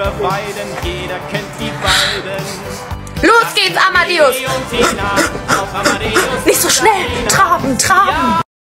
über Weiden, jeder kennt die beiden. Los geht's, Amadeus! Nicht so schnell! Trau!